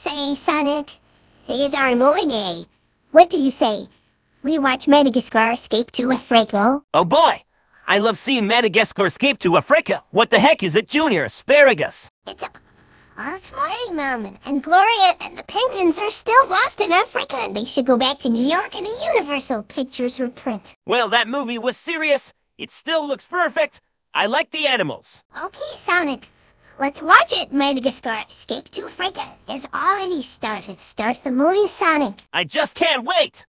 Say, Sonic, here's our movie day. What do you say? We watch Madagascar Escape to Africa. Oh boy! I love seeing Madagascar escape to Africa. What the heck is it, Junior? Asparagus. It's a awesome moment, and Gloria and the penguins are still lost in Africa. and They should go back to New York and a Universal Pictures reprint. Well, that movie was serious. It still looks perfect. I like the animals. Okay, Sonic. Let's watch it. Madagascar Escape to Africa has already started. Start the movie, Sonic. I just can't wait!